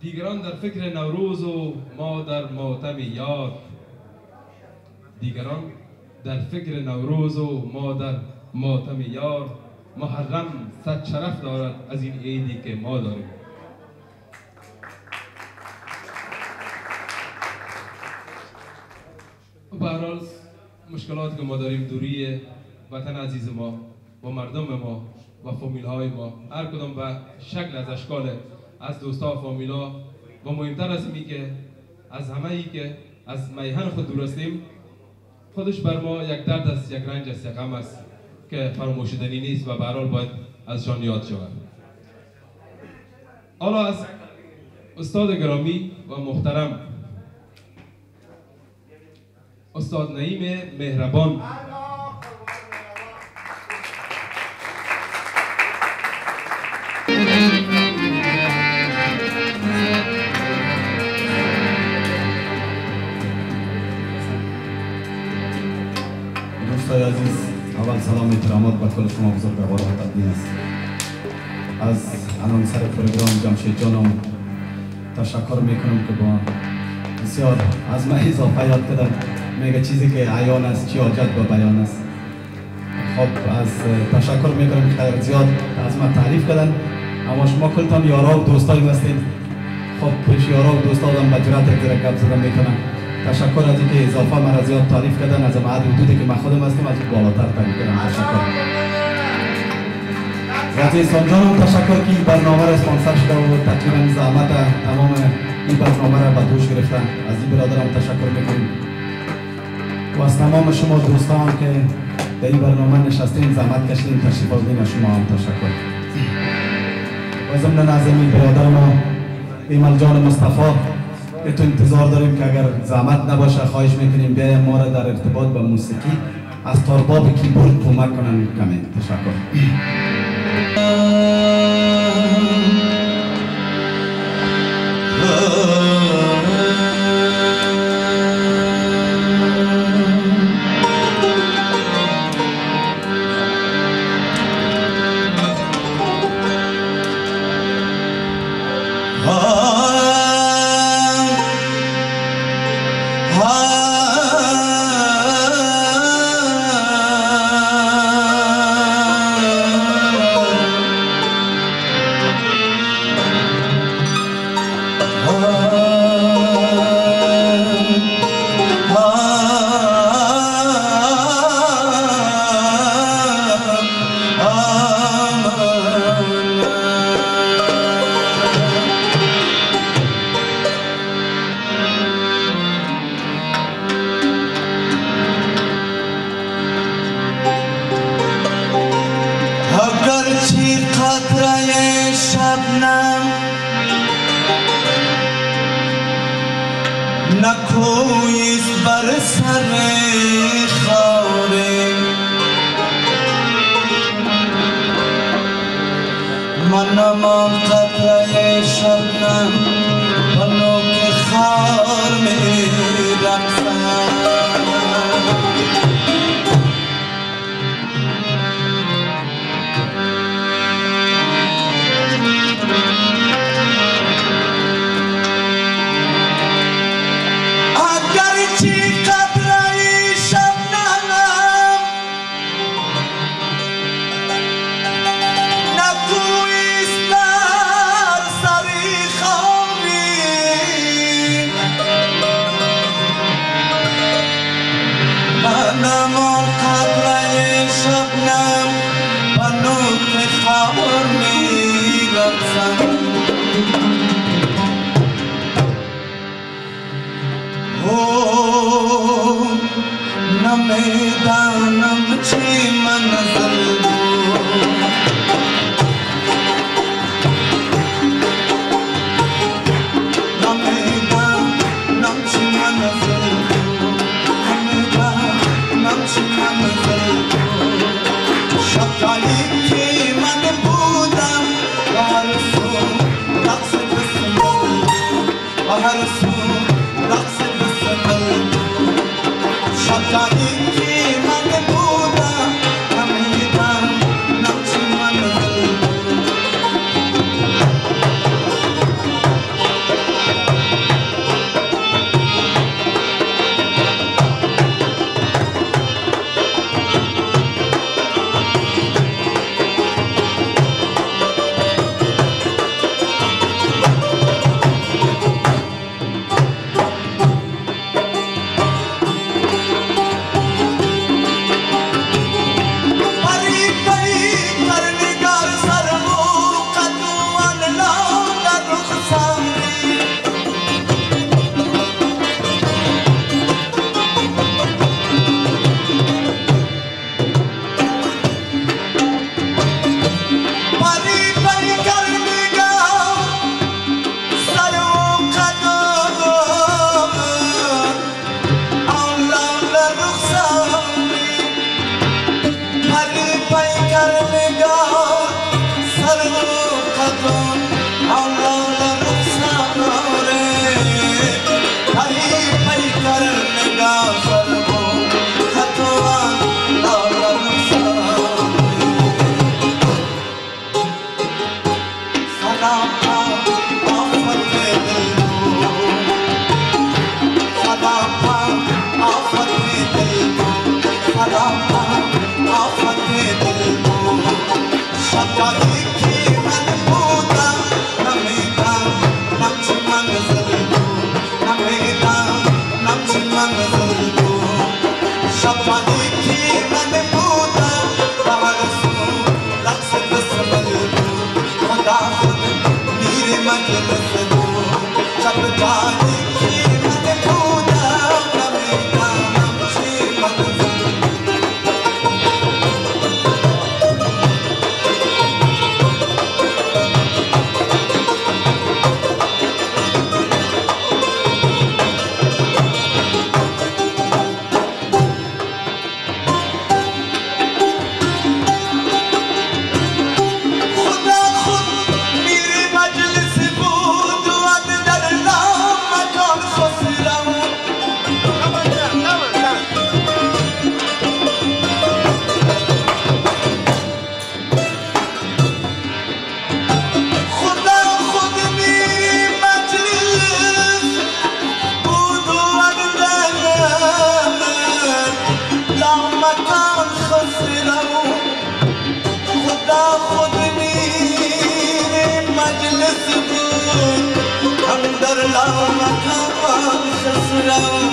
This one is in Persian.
دیگران در فکر نوروز و ما در ماتم یاد. دیگران در فکر نوروز و ما در ماتم یار محرم صد شرف دارد از این عیدی که ما داریم. به هر حال مشکلاتی که ما داریم دوری وطن عزیز ما و مردم ما و فامیل های ما هر کدام به شکل از اشکال از دوستا و فامیلا و مهمتر از اینی که از همه ای که از میهن خود دور هستیم خودش بر ما یک درد است یک رنج است یک غم است که فراموشیدنی نیست و به هر حال باید ازشان یاد شود. حالا از استاد گرامی و محترم استاد نعیم مهربان. به کل شما بزرگوار و تقدیم است. از انانسر پروگرام جمشید جانم تشکر می‌کنم که با بسیار از من اضافه یاد کردن. میگه چیزی که عیان است چی حاجت به بیان است. خب از تشکر می‌کنم که زیاد از من تعریف کردن. اما شما کلتان یارا و دوستای هستید. خب پیش یارا و دوستا آدم به جرات یک گپ زدن می‌کنم تشکر از اینکه اضافه مرا زیاد تعریف کردن از معد حدودی که من خودم هستم از بالاتر تعریف کردن. تشکر. از احسان هم تشکر که این برنامه را اسپانسر شده و تقریبا زحمت تمام این برنامه را به دوش گرفتن. از این برادرم تشکر می‌کنیم. و از تمام شما دوستان که در این برنامه نشستین زحمت کشیدین تشریف آوردین شما هم تشکر. و ضمن این برادر ما ایمال جان مصطفی تو انتظار داریم که اگر زحمت نباشه خواهش می‌کنیم بیایم ما را در ارتباط با موسیقی از تارباب کیبورد کمک کنن. کمی تشکر. اگرچه نکویست بر سر خاره منم آن قطره شبنم. شبانی کی هم